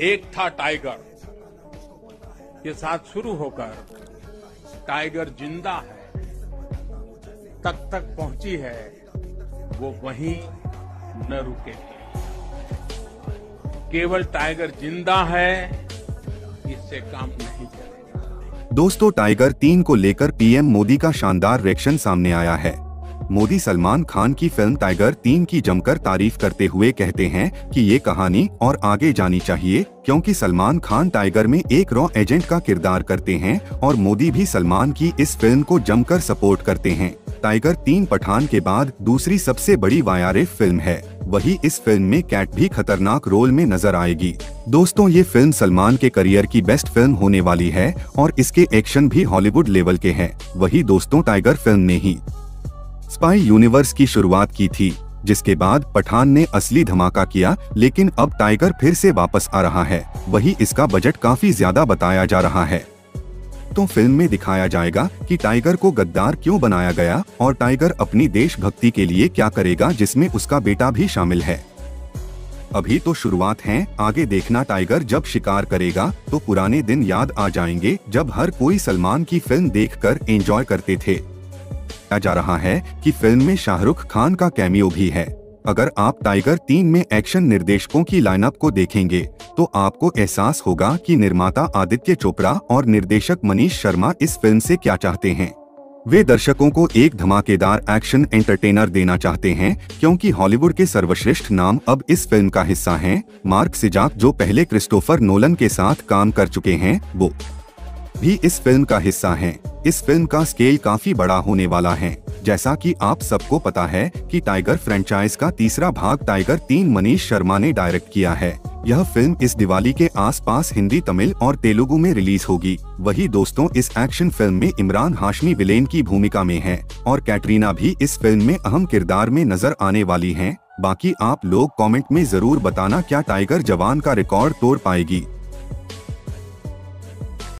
एक था टाइगर। के साथ शुरू होकर टाइगर ज़िंदा है। तक तक पहुँची है, वो वहीं न रुकेगी केवल टाइगर ज़िंदा है, इससे काम नहीं चलेगा। दोस्तों, टाइगर तीन को लेकर पीएम मोदी का शानदार रिएक्शन सामने आया है। मोदी सलमान खान की फ़िल्म टाइगर तीन की जमकर तारीफ़ करते हुए कहते हैं कि ये कहानी और आगे जानी चाहिए, क्योंकि सलमान खान टाइगर में एक रॉ एजेंट का किरदार करते हैं और मोदी भी सलमान की इस फ़िल्म को जमकर सपोर्ट करते हैं। टाइगर तीन पठान के बाद दूसरी सबसे बड़ी वायारिफ फ़िल्म है। वही इस फ़िल्म में कैट भी खतरनाक रोल में नज़र आएगी। दोस्तों, ये फ़िल्म सलमान के करियर की बेस्ट फ़िल्म होने वाली है और इसके एक्शन भी हॉलीवुड लेवल के हैं। वही दोस्तों, टाइगर फ़िल्म ने ही। स्पाई यूनिवर्स की शुरुआत की थी, जिसके बाद पठान ने असली धमाका किया, लेकिन अब टाइगर फिर से वापस आ रहा है। वही इसका बजट काफ़ी ज़्यादा बताया जा रहा है। तो फ़िल्म में दिखाया जाएगा कि टाइगर को गद्दार क्यों बनाया गया और टाइगर अपनी देशभक्ति के लिए क्या करेगा, जिसमें उसका बेटा भी शामिल है। अभी तो शुरुआत है, आगे देखना टाइगर जब शिकार करेगा तो पुराने दिन याद आ जाएँगे, जब हर कोई सलमान की फ़िल्म देखकर एंजॉय करते थे। जा रहा है कि फ़िल्म में शाहरुख खान का कैमियो भी है अगर आप टाइगर तीन में एक्शन निर्देशकों की लाइनअप को देखेंगे तो आपको एहसास होगा कि निर्माता आदित्य चोपड़ा और निर्देशक मनीष शर्मा इस फ़िल्म से क्या चाहते हैं वे दर्शकों को एक धमाकेदार एक्शन एंटरटेनर देना चाहते हैं, क्योंकि हॉलीवुड के सर्वश्रेष्ठ नाम अब इस फ़िल्म का हिस्सा हैं। मार्क सिजाक जो पहले क्रिस्टोफर नोलन के साथ काम कर चुके हैं, वो भी इस फ़िल्म का हिस्सा हैं। इस फ़िल्म का स्केल काफ़ी बड़ा होने वाला है। जैसा कि आप सबको पता है कि टाइगर फ्रेंचाइज का तीसरा भाग टाइगर तीन मनीष शर्मा ने डायरेक्ट किया है। यह फ़िल्म इस दिवाली के आसपास हिंदी, तमिल और तेलुगु में रिलीज़ होगी। वही दोस्तों, इस एक्शन फ़िल्म में इमरान हाशमी विलेन की भूमिका में है और कैटरीना भी इस फ़िल्म में अहम किरदार में नज़र आने वाली है। बाकी आप लोग कमेंट में ज़रूर बताना क्या टाइगर जवान का रिकॉर्ड तोड़ पाएगी।